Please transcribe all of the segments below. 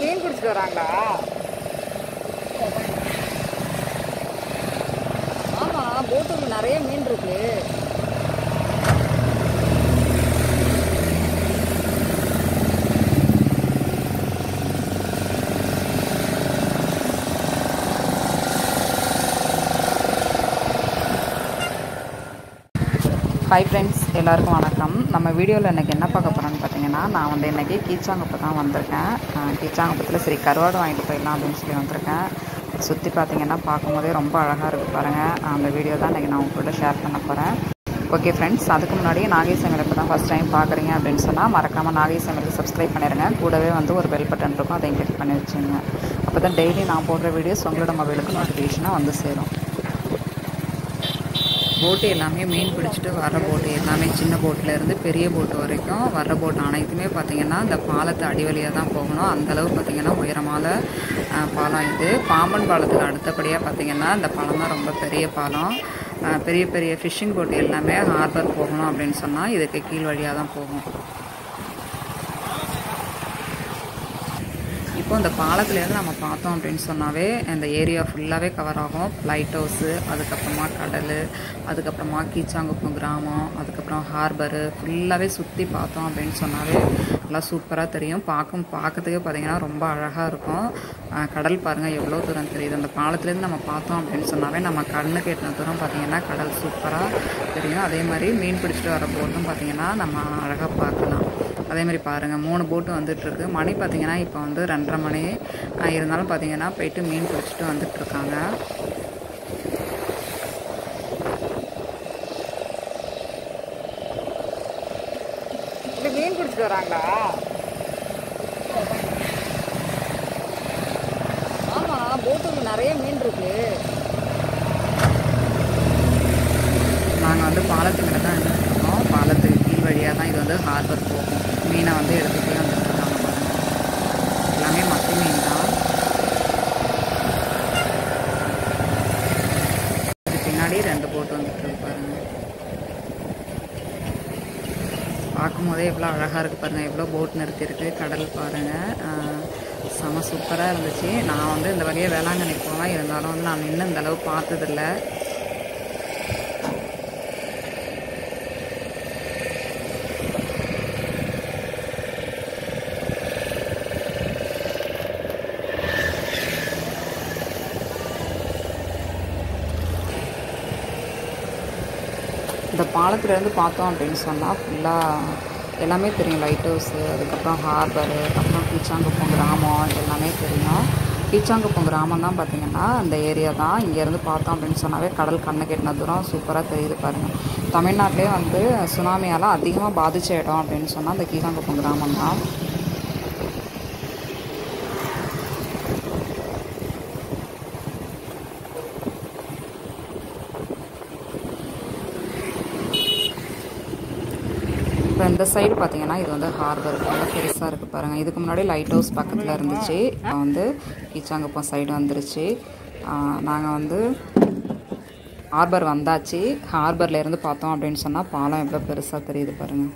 மீன் குடிச்சிட்டு வராங்களா? ஆமாம் போட்டுக்கு நிறைய மீன் இருக்குது ஹாய் ஃப்ரெண்ட்ஸ் எல்லாருக்கும் வணக்கம். நம்ம வீடியோவில் இன்றைக்கி என்ன பார்க்க போகிறோன்னு பார்த்தீங்கன்னா நான் வந்து இன்றைக்கி கீச்சாங்குப்பம் தான் வந்திருக்கேன். கீச்சாங்கப்பத்தில் கீச்சாங்குப்பத்தில் சரி கருவாடு வாங்கிட்டு போயிடலாம் அப்படின்னு சொல்லி வந்திருக்கேன். சுற்றி பார்த்தீங்கன்னா பார்க்கும்போதே ரொம்ப அழகாக இருக்குது பாருங்கள் அந்த வீடியோ தான் இன்றைக்கி நான் உங்கள்கிட்ட ஷேர் பண்ண போகிறேன் ஓகே ஃப்ரெண்ட்ஸ் அதுக்கு முன்னாடி நாகேசங்கர் இப்போ தான் ஃபஸ்ட் டைம் பார்க்குறீங்க அப்படின்னு சொன்னால் மறக்காமல் நாகேசங்கருக்கு சப்ஸ்கிரைப் பண்ணிடுங்க கூடவே வந்து ஒரு பெல் பட்டன் இருக்கும் அதையும் கிளிக் பண்ணி வச்சுங்க. அப்போ தான் டெய்லி நான் போடுற வீடியோஸ் உங்களோட மொபைலுக்கு நோட்டிஃபிகேஷனாக வந்து சேரும். போட்டு எல்லாமே மீன் பிடிச்சிட்டு வர போட்டு எல்லாமே சின்ன போட்டில் இருந்து பெரிய போட்டு வரைக்கும் வர்ற போட்டு அனைத்துமே பார்த்திங்கன்னா இந்த பாலத்து அடிவழியாக தான் போகணும். அந்தளவு பார்த்திங்கன்னா உயரமான பாலம் இது. பாம்பன் பாலத்துக்கு அடுத்தபடியாக பார்த்திங்கன்னா இந்த பாலம் தான் ரொம்ப பெரிய பாலம். பெரிய பெரிய ஃபிஷ்ஷிங் போட்டு எல்லாமே ஹார்பர் போகணும் அப்படின்னு சொன்னால் இதுக்கு கீழ் வழியாக தான் போகும். இப்போ இந்த பாலத்துலேருந்து நம்ம பார்த்தோம் அப்படின்னு சொன்னாவே இந்த ஏரியா ஃபுல்லாகவே கவர் ஆகும். லைட் ஹவுஸு அதுக்கப்புறமா கடல் அதுக்கப்புறமா கீச்சாங்குப்பம் கிராமம் அதுக்கப்புறம் ஹார்பரு ஃபுல்லாகவே சுற்றி பார்த்தோம் அப்படின்னு சொன்னாவே நல்லா சூப்பராக தெரியும். பார்க்கும் பார்க்கறதுக்கே பார்த்தீங்கன்னா ரொம்ப அழகாக இருக்கும். கடல் பாருங்கள் எவ்வளோ தூரம் தெரியுது. அந்த பாலத்துலேருந்து நம்ம பார்த்தோம் அப்படின்னு சொன்னாவே நம்ம கண்ணுக்கு எட்டின தூரம் பார்த்தீங்கன்னா கடல் சூப்பராக தெரியும். அதே மாதிரி மீன் பிடிச்சிட்டு வர போதும் பார்த்தீங்கன்னா நம்ம அழகாக பார்க்கலாம். அதே மாதிரி பாருங்கள் மூணு போட்டு வந்துட்டுருக்கு மணி பார்த்தீங்கன்னா இப்போ வந்து ரெண்டரை மணி இருந்தாலும் பார்த்தீங்கன்னா போயிட்டு மீன் பிடிச்சிட்டு வந்துட்டுருக்காங்க மீன் பிடிச்சிட்டு வராங்களா? ஆமாம் போட்டுக்கு நிறைய மீன் இருக்கு. நாங்கள் வந்து பாலத்துக்கிட்ட தான் வழியாக தான் இது வந்து ஹார்பர் போகும். மீனை வந்து எடுத்துகிட்டே வந்துட்டுருக்காங்க பாருங்கள் எல்லாமே மத்தி மீன் தான். இது பின்னாடி ரெண்டு போட்டு வந்துட்டு பாருங்க. பார்க்கும்போதே எவ்வளோ அழகாக இருக்குது பாருங்கள் எவ்வளோ போட் நிறுத்தியிருக்கு கடல் பாருங்கள் செம சூப்பராக இருந்துச்சு. நான் வந்து இந்த வழியாக வேளாங்கண்ணி போவேன். இருந்தாலும் வந்து நான் இன்னும் இந்த அளவு பார்த்ததில்ல. இந்த பாலத்துலேருந்து பார்த்தோம் அப்படின்னு சொன்னால் ஃபுல்லாக எல்லாமே தெரியும். லைட் ஹவுஸு அதுக்கப்புறம் ஹார்பரு அப்புறம் கீச்சாங்குப்பம் கிராமம் எல்லாமே தெரியும். கீச்சாங்குப்பம் கிராமம் தான் பார்த்திங்கன்னா அந்த ஏரியா தான் இங்கேருந்து பார்த்தோம் அப்படின்னு சொன்னாவே கடல் கண்ணை கெட்டின தூரம் சூப்பராக தெரியுது பாருங்கள் தமிழ்நாட்டிலே வந்து சுனாமியால் அதிகமாக பாதித்த இடம் அப்படின்னு சொன்னால் அந்த கீச்சாங்குப்பம் கிராமம் தான். இப்போ இந்த சைடு பார்த்தீங்கன்னா இது வந்து ஹார்பர் நல்லா பெருசாக இருக்குது பாருங்கள் இதுக்கு முன்னாடி லைட் ஹவுஸ் பக்கத்தில் இருந்துச்சு. இப்போ வந்து கீச்சாங்குப்பம் சைடு வந்துருச்சு. நாங்கள் வந்து ஹார்பர் வந்தாச்சு. ஹார்பரில் இருந்து பார்த்தோம் அப்படின்னு சொன்னால் பாலம் எவ்வளோ பெருசாக தெரியுது பாருங்கள்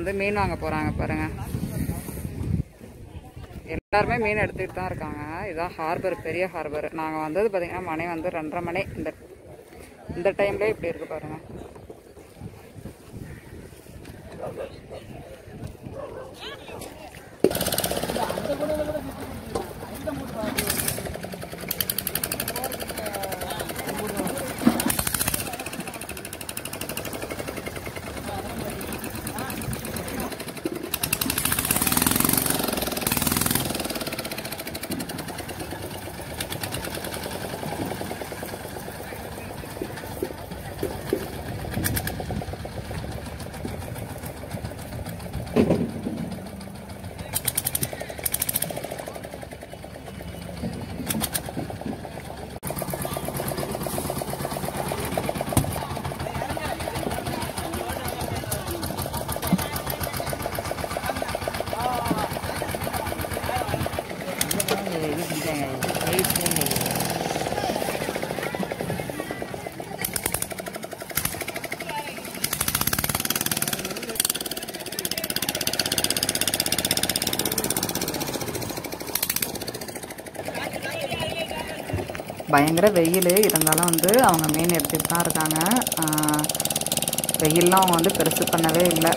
வந்து மீன் வாங்க போகிறாங்க பாருங்கள் எல்லாருமே மீன் எடுத்துக்கிட்டு தான் இருக்காங்க. இதான் ஹார்பர் பெரிய ஹார்பர் நாங்கள் வந்தது பார்த்திங்கன்னா மணி வந்து ரெண்டரை மணி. இந்த இந்த டைம்லேயே இப்படி இருக்கு பாருங்கள் அந்த கூட பயங்கர வெயில். இருந்தாலும் வந்து அவங்க மீன் எடுத்துகிட்டு தான் இருக்காங்க. வெயிலெலாம் அவங்க வந்து பெருசு பண்ணவே இல்லை.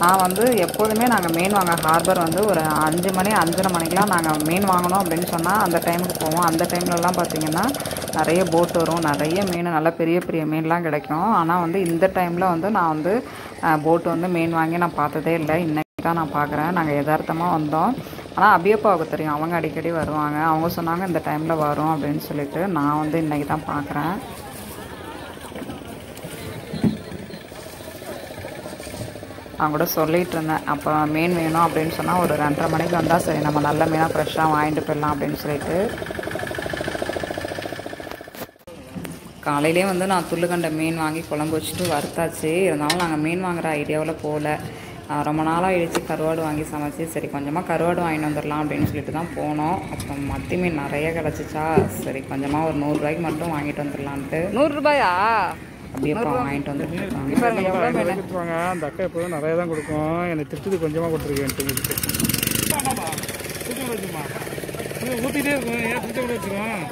நான் வந்து எப்போதுமே நாங்கள் மீன் வாங்க ஹார்பர் வந்து ஒரு அஞ்சு மணி அஞ்சரை மணிக்கெலாம் நாங்கள் மீன் வாங்கணும் அப்படின்னு சொன்னால் அந்த டைமுக்கு போவோம். அந்த டைம்லலாம் பார்த்தீங்கன்னா நிறைய போட் வரும். நிறைய மீன் நல்லா பெரிய பெரிய மீன்லாம் கிடைக்கும். ஆனால் வந்து இந்த டைமில் வந்து நான் வந்து போட்டு வந்து மீன் வாங்கி நான் பார்த்ததே இல்லை. இன்னைக்கு தான் நான் பார்க்குறேன் நாங்கள் யதார்த்தமாக வந்தோம். ஆனால் அபியப்பாவுக்கு தெரியும். அவங்க அடிக்கடி வருவாங்க. அவங்க சொன்னாங்க இந்த டைமில் வரும் அப்படின்னு சொல்லிட்டு நான் வந்து இன்றைக்கி தான் பார்க்குறேன் அவங்க கூட சொல்லிகிட்டு இருந்தேன். அப்போ மீன் வேணும் அப்படின்னு சொன்னால் ஒரு ரெண்டரை மணிக்கு வந்தால் சரி நம்ம நல்ல மீனாக ஃப்ரெஷ்ஷாக வாங்கிட்டு போயிடலாம் அப்படின்னு சொல்லிட்டு. காலையிலே வந்து நான் துள்ளுக்கண்ட மீன் வாங்கி குழம்பு வச்சுட்டு வறுத்தாச்சு. இருந்தாலும் நாங்கள் மீன் வாங்குற ஐடியாவில் போகல ரொம்ப நாளாக ஆயிடுச்சு கருவாடு வாங்கி சமைச்சு. சரி கொஞ்சமாக கருவாடு வாங்கிட்டு வந்துடலாம் அப்படின்னு சொல்லிட்டு தான் போனோம். அப்புறம் மத்தி மீன் நிறைய கிடச்சிச்சா சரி கொஞ்சமாக ஒரு நூறுரூவாய்க்கு மட்டும் வாங்கிட்டு வந்துடலான்ட்டு நூறுரூபாயா அப்படியே வாங்கிட்டு கொடுத்துருவாங்க? அந்த அக்கா எப்போதும் நிறைய தான் கொடுக்கும். எனக்கு திட்டுது கொஞ்சமாக கொடுத்துருக்கேன் ஊற்றிட்டே இருக்கும் ஏன் சுத்த கூட வச்சுருவோம்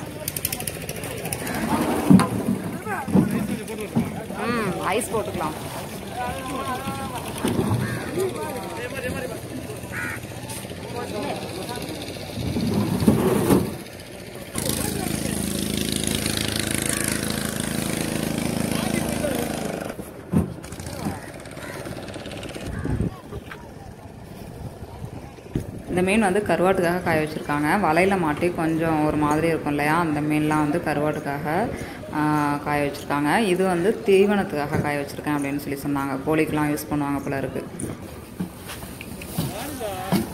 ம் ஐஸ் போட்டுக்கலாம். மீன் வந்து கருவாட்டுக்காக காய வச்சுருக்காங்க. வலையில் மாட்டி கொஞ்சம் ஒரு மாதிரி இருக்கும் இல்லையா? அந்த மீன்லாம் வந்து கருவாட்டுக்காக காய வச்சுருக்காங்க. இது வந்து தீவனத்துக்காக காய வச்சுருக்கேன் அப்படின்னு சொல்லி சொன்னாங்க. கோழிக்கெலாம் யூஸ் பண்ணுவாங்க போல இருக்குது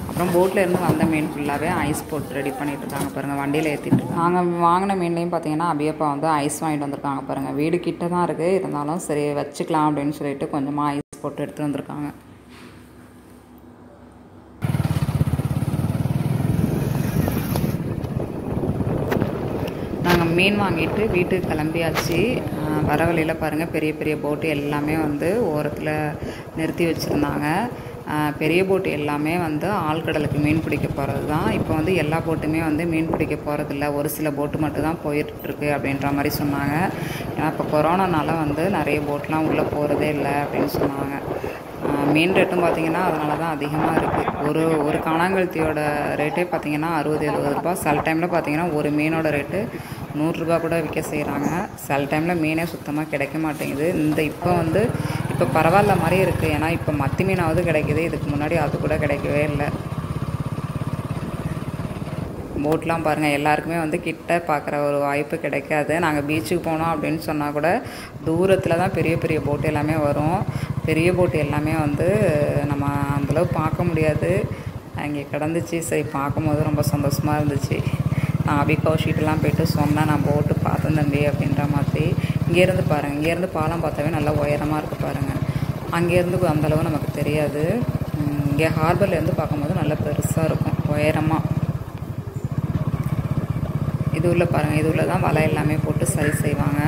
அப்புறம் போட்டில் இருந்து வந்த மீன் ஃபுல்லாகவே ஐஸ் போட்டு ரெடி பண்ணிட்டு இருக்காங்க பாருங்கள் வண்டியில் ஏற்றிட்டு நாங்கள் வாங்கின மீன்லேயும் பார்த்தீங்கன்னா அபியப்பா வந்து ஐஸ் வாங்கிட்டு வந்திருக்காங்க பாருங்கள் வீடு கிட்ட தான் இருக்குது இருந்தாலும் சரி வச்சுக்கலாம் அப்படின்னு சொல்லிட்டு கொஞ்சமாக ஐஸ் போட்டு எடுத்துகிட்டு வந்திருக்காங்க. நாங்கள் மீன் வாங்கிட்டு வீட்டுக்கு கிளம்பியாச்சு. வர வழியில் பாருங்கள் பெரிய பெரிய போட்டு எல்லாமே வந்து ஓரத்தில் நிறுத்தி வச்சுருந்தாங்க. பெரிய போட்டு எல்லாமே வந்து ஆழ்கடலுக்கு மீன் பிடிக்க போகிறது தான் இப்போ வந்து எல்லா போட்டுமே வந்து மீன் பிடிக்க போகிறதில்ல ஒரு சில போட்டு மட்டும் தான் போயிட்டுருக்கு அப்படின்ற மாதிரி சொன்னாங்க. ஏன்னா இப்போ கொரோனானால வந்து நிறைய போட்லாம் உள்ளே போகிறதே இல்லை அப்படின்னு சொன்னாங்க. மீன் ரேட்டும் பார்த்தீங்கன்னா அதனால தான் அதிகமாக இருக்குது ஒரு ஒரு காணாங்கழுத்தியோட ரேட்டே பார்த்தீங்கன்னா அறுபது எழுபது ரூபாய். சில டைமில் பார்த்தீங்கன்னா ஒரு மீனோட ரேட்டு நூறுரூபா கூட விற்க செய்கிறாங்க. சில டைமில் மீனே சுத்தமாக கிடைக்க மாட்டேங்குது. இந்த இப்போ வந்து இப்போ பரவாயில்ல மாதிரி இருக்குது ஏன்னா இப்போ மத்தி மீனாவது கிடைக்குது. இதுக்கு முன்னாடி அது கூட கிடைக்கவே இல்லை. போட்லாம் பாருங்கள் எல்லாருக்குமே வந்து கிட்ட பார்க்குற ஒரு வாய்ப்பு கிடைக்காது. நாங்கள் பீச்சுக்கு போனோம் அப்படின்னு சொன்னால் கூட தூரத்தில் தான் பெரிய பெரிய போட்டு எல்லாமே வரும். பெரிய போட்டு எல்லாமே வந்து நம்ம அந்தளவு பார்க்க முடியாது. அங்கே கிடந்துச்சு. சரி பார்க்கும்போது ரொம்ப சந்தோஷமாக இருந்துச்சு. நான் அபிகா ஷீட்டெல்லாம் போயிட்டு சொன்னேன் நான் போட்டு பார்த்தேன் தம்பி அப்படின்ற மாதிரி. இங்கேருந்து பாருங்கள் இங்கேருந்து பாலம் பார்த்தாவே நல்லா உயரமாக இருக்குது பாருங்கள் அங்கேருந்து அந்தளவு நமக்கு தெரியாது. இங்கே ஹார்பர்லேருந்து பார்க்கும்போது நல்லா பெருசாக இருக்கும். உயரமாக இது உள்ள பாருங்கள் இது உள்ள தான் வலை எல்லாமே போட்டு சரி செய்வாங்க.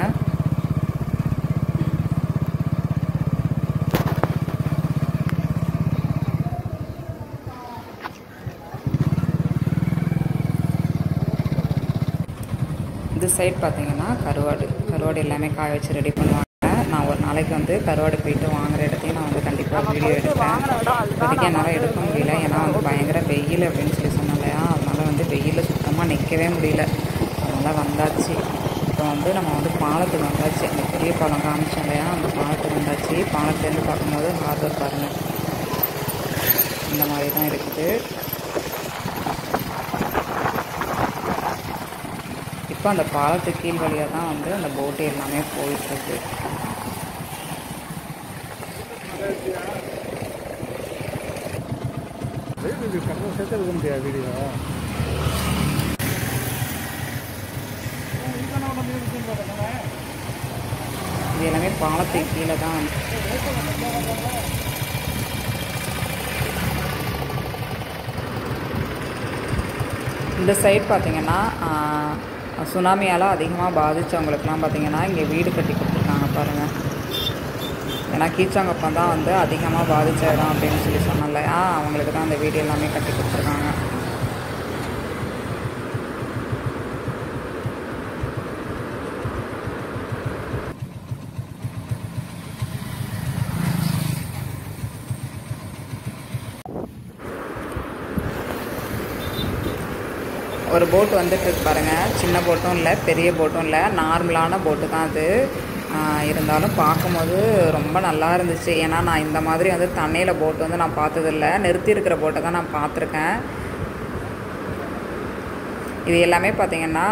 சைடு பார்த்தீங்கன்னா கருவாடு. கருவாடு எல்லாமே காய வச்சு ரெடி பண்ணுவாங்க. நான் ஒரு நாளைக்கு வந்து கருவாடு போயிட்டு வாங்குற இடத்தையும் நான் வந்து கண்டிப்பாக வீடியோ எடுப்பேன். இப்போதைக்கு என்னால் எடுக்க முடியல. ஏன்னா வந்து பயங்கர வெயில் அப்படின்னு சொல்லி சொன்னேன் இல்லையா? அதனால் வந்து வெயிலில் சுத்தமாக நிற்கவே முடியல. அதனால் வந்தாச்சு. இப்போ வந்து நம்ம வந்து பாலத்துக்கு வந்தாச்சு. அந்த பெரிய பாலம் காமிச்சோம் இல்லையா? அந்த பாலத்துக்கு வந்தாச்சு. பாலத்துலேருந்து பார்க்கும்போது ஹார்பர் பாருங்கள் இந்த மாதிரி தான் இருக்குது. இப்போ அந்த பாலத்து கீழ் வழியாக தான் வந்து அந்த போட்டு எல்லாமே போயிட்டுருக்கு. இது இது எல்லாமே பாலத்துக்கு கீழே தான். இந்த சைடு பார்த்தீங்கன்னா சுனாமியால் அதிகமாக பாதித்தவங்களுக்குலாம் பார்த்தீங்கன்னா இங்கே வீடு கட்டி கொடுத்துருக்காங்க பாருங்கள் ஏன்னா கீச்சாங்கப்பம் தான் வந்து அதிகமாக பாதித்த இடம் அப்படின்னு சொல்லி சொன்னேன் இல்லையா அவங்களுக்கு தான் அந்த வீடு எல்லாமே கட்டி கொடுத்துருக்காங்க. ஒரு போட் வந்துட்டுருக்கு பாருங்கள் சின்ன போட்டும் இல்லை பெரிய போட்டும் இல்லை. நார்மலான போட்டு தான் அது. இருந்தாலும் பார்க்கும்போது ரொம்ப நல்லா இருந்துச்சு. ஏன்னா நான் இந்த மாதிரி வந்து தண்ணியில் போட்டு வந்து நான் பார்த்ததில்ல. நிறுத்தி இருக்கிற போட்டை தான் நான் பார்த்துருக்கேன். இது எல்லாமே பார்த்தீங்கன்னா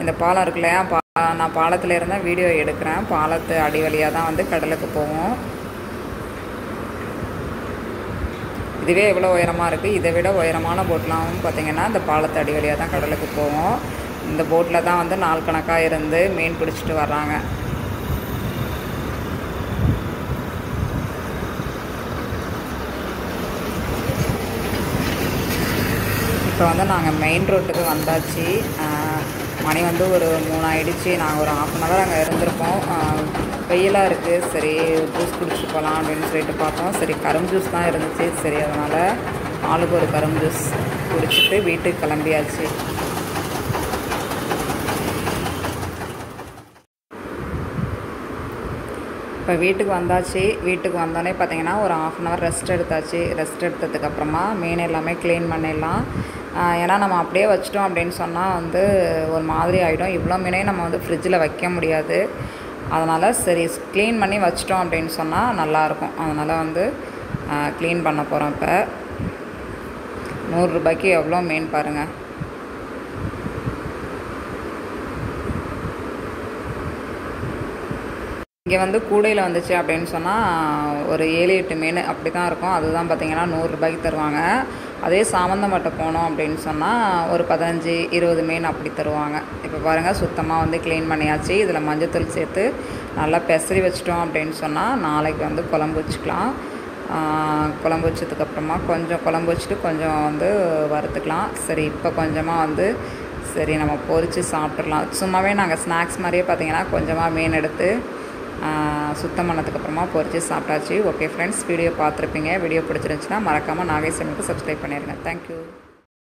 இந்த பாலம் இருக்குல்லையா பா நான் பாலத்தில் இருந்தால் வீடியோ எடுக்கிறேன். பாலத்து அடி வழியாக தான் வந்து கடலுக்கு போவோம். இதுவே எவ்வளோ உயரமாக இருக்குது இதை விட உயரமான போட்லாம் பார்த்திங்கன்னா இந்த பாலத்து அடி வழியாக தான் கடலுக்கு போவோம். இந்த போட்டில் தான் வந்து நாள் கணக்காக இருந்து மீன் பிடிச்சிட்டு வர்றாங்க. இப்போ வந்து நாங்கள் மெயின் ரோட்டுக்கு வந்தாச்சு. மணி வந்து ஒரு மூணு ஆயிடுச்சு நாங்கள் ஒரு ஆஃப் அன் ஹவர் அங்கே இருந்திருப்போம். வெயிலாக இருக்குது சரி ஜூஸ் குடிச்சு போகலாம் அப்படின்னு சொல்லிட்டு பார்த்தோம். சரி கரும்பு ஜூஸ் தான் இருந்துச்சு. சரி அதனால் ஆளுக்கு ஒரு கரும்பு ஜூஸ் குடிச்சிட்டு வீட்டுக்கு கிளம்பியாச்சு. இப்போ வீட்டுக்கு வந்தாச்சு. வீட்டுக்கு வந்தோடனே பார்த்தீங்கன்னா ஒரு ஆஃப் அன் ஹவர் ரெஸ்ட் எடுத்தாச்சு. ரெஸ்ட் எடுத்ததுக்கப்புறமா மீன் எல்லாமே க்ளீன் பண்ணிடலாம். ஏன்னா நம்ம அப்படியே வச்சிட்டோம் அப்படின்னு சொன்னால் வந்து ஒரு மாதிரி ஆகிடும் இவ்வளோ மீனையும் நம்ம வந்து ஃப்ரிட்ஜில் வைக்க முடியாது. அதனால் சரி க்ளீன் பண்ணி வச்சிட்டோம் அப்படின்னு சொன்னால் நல்லாயிருக்கும். அதனால் வந்து க்ளீன் பண்ண போகிறோம் இப்போ. நூறுரூபாய்க்கு எவ்வளோ மீன் பாருங்கள் இங்கே வந்து கூடையில் வந்துச்சு அப்படின்னு சொன்னால் ஒரு ஏழு எட்டு மீன் அப்படி தான் இருக்கும். அதுதான் பார்த்தீங்கன்னா நூறுரூபாய்க்கு தருவாங்க. அதே சாமந்தமட்டை போனோம் அப்படின்னு சொன்னால் ஒரு பதினஞ்சு இருபது மீன் அப்படி தருவாங்க. இப்போ பாருங்கள் சுத்தமாக வந்து க்ளீன் பண்ணியாச்சு. இதில் மஞ்சத்தூள் சேர்த்து நல்லா பெசரி வச்சிட்டோம் அப்படின்னு சொன்னால் நாளைக்கு வந்து குழம்பு வச்சுக்கலாம். குழம்பு வச்சதுக்கப்புறமா கொஞ்சம் குழம்பு வச்சுட்டு கொஞ்சம் வந்து வறுத்துக்கலாம். சரி இப்போ கொஞ்சமாக வந்து சரி நம்ம பொரித்து சாப்பிட்றலாம் சும்மாவே நாங்கள் ஸ்நாக்ஸ் மாதிரியே பார்த்திங்கன்னா கொஞ்சமாக மீன் எடுத்து சுத்தம் பண்ணதுக்கப்புறமா பொறிச்சு சாப்பிட்டாச்சு. ஓகே ஃப்ரெண்ட்ஸ் வீடியோ பார்த்துருப்பீங்க. வீடியோ பிடிச்சிருந்துச்சுன்னா மறக்காமல் நாகேஸ்வரனுக்கு சப்ஸ்கிரைப் பண்ணிடுங்க தேங்க்யூ